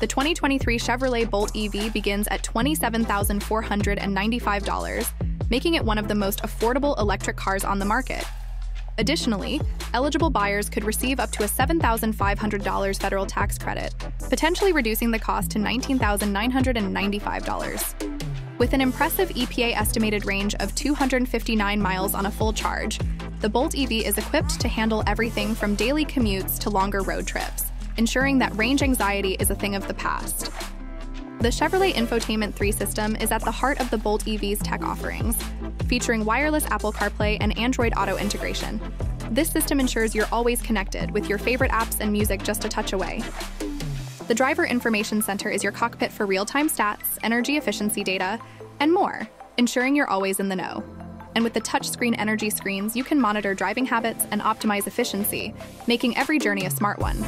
The 2023 Chevrolet Bolt EV begins at $27,495, making it one of the most affordable electric cars on the market. Additionally, eligible buyers could receive up to a $7,500 federal tax credit, potentially reducing the cost to $19,995. With an impressive EPA estimated range of 259 miles on a full charge, the Bolt EV is equipped to handle everything from daily commutes to longer road trips, ensuring that range anxiety is a thing of the past. The Chevrolet Infotainment 3 system is at the heart of the Bolt EV's tech offerings, featuring wireless Apple CarPlay and Android Auto integration. This system ensures you're always connected with your favorite apps and music just a touch away. The Driver Information Center is your cockpit for real time stats, energy efficiency data, and more, ensuring you're always in the know. And with the touchscreen energy screens, you can monitor driving habits and optimize efficiency, making every journey a smart one.